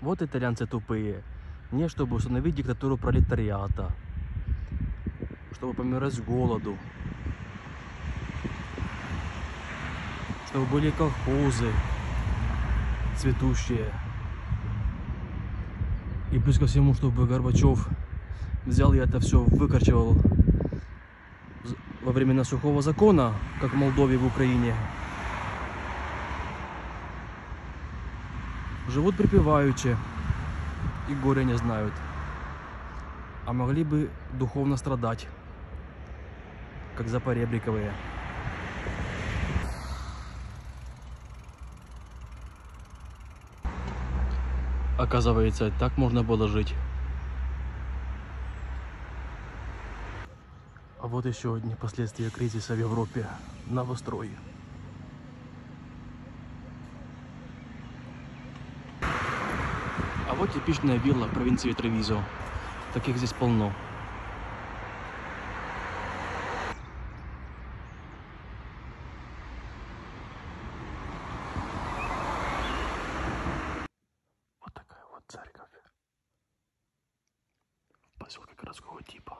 Вот итальянцы тупые. Не чтобы установить диктатуру пролетариата. Чтобы помирать с голоду. Чтобы были колхозы цветущие. И плюс ко всему, чтобы Горбачев взял и это все выкорчевал во времена сухого закона, как в Молдове в Украине. Живут припеваючи и горя не знают. А могли бы духовно страдать, как запоребриковые. Оказывается, так можно было жить. А вот еще одни последствия кризиса в Европе. Новострой. Вот типичная вилла провинции Тревизо. Таких здесь полно. Вот такая вот церковь. В поселке городского типа.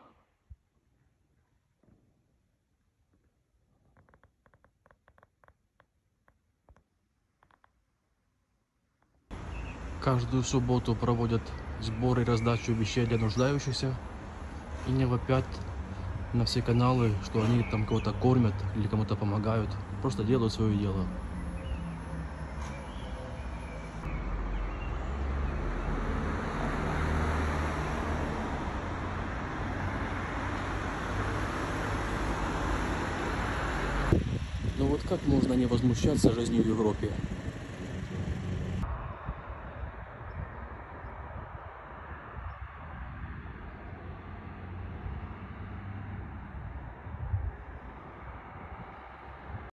Каждую субботу проводят сборы и раздачу вещей для нуждающихся. И не вопят на все каналы, что они там кого-то кормят или кому-то помогают. Просто делают свое дело. Ну вот как можно не возмущаться жизнью в Европе?